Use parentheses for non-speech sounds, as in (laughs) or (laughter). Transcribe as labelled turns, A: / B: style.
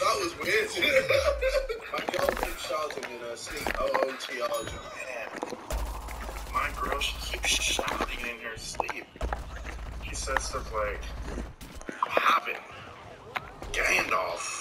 A: That was weird. (laughs) My girl keeps shouting in her sleep. O O T R.
B: Man, my girl, she keeps shouting in her sleep. She says stuff like, "What happened? Gandalf."